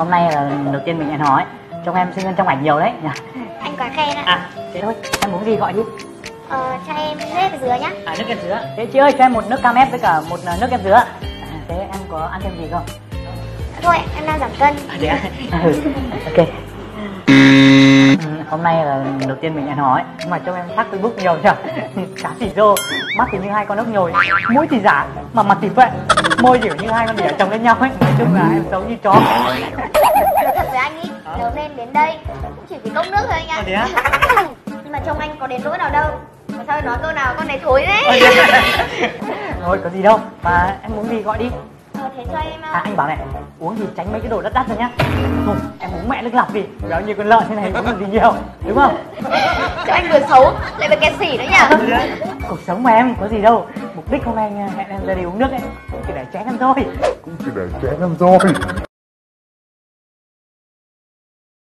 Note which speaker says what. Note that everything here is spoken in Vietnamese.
Speaker 1: hôm nay là lần đầu tiên mình hẹn hò ấy. Trông em xinh hơn trong ảnh nhiều đấy. Nhỉ
Speaker 2: Anh quá khen ạ.
Speaker 1: À thế thôi em muốn gì gọi đi.
Speaker 2: Ờ, cho em nếp dứa nhá.
Speaker 1: À nước kem dứa. Thế chị ơi cho em một nước cam ép với cả một à, nước kem dứa. À, thế em có ăn thêm gì không?
Speaker 2: Thôi, em đang giảm cân.
Speaker 1: À, thế à? ừ, ok. Ừ, hôm nay là lần đầu tiên mình hẹn hò nhưng mà trông em sắc facebook nhiều nhỉ cá thì rô mắt thì như hai con ốc nhồi. Mũi thì giả mà mặt thì phệ môi kiểu như hai con đỉa chồng lên nhau ấy. Nói chung là em xấu như chó.
Speaker 2: Thật với anh ý, lớn lên đến đây cũng chỉ vì cốc nước thôi anh ạ.
Speaker 1: Ờ, á?
Speaker 2: Nhưng mà trông anh có đến nỗi nào đâu. Mà sao nói câu nào con này thối
Speaker 1: Ờ,
Speaker 2: đấy
Speaker 1: à? thôi có gì đâu. Mà em muốn gì gọi đi.
Speaker 2: Ờ, thế cho em
Speaker 1: à anh bảo này uống gì tránh mấy cái đồ đắt đắt rồi nhá. Thôi em uống mẹ nước lọc đi. Béo như con lợn thế này uống làm gì nhiều đúng không?
Speaker 2: Cho anh vừa xấu, lại vừa kẹt xỉ nữa nhỉ?
Speaker 1: Cuộc sống mà em có gì đâu mục đích hôm nay hẹn em ra đi uống nước ấy cũng chỉ để chén em thôi.
Speaker 3: Cũng chỉ để chén em thôi.